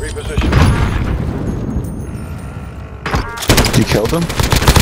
Reposition. You killed him?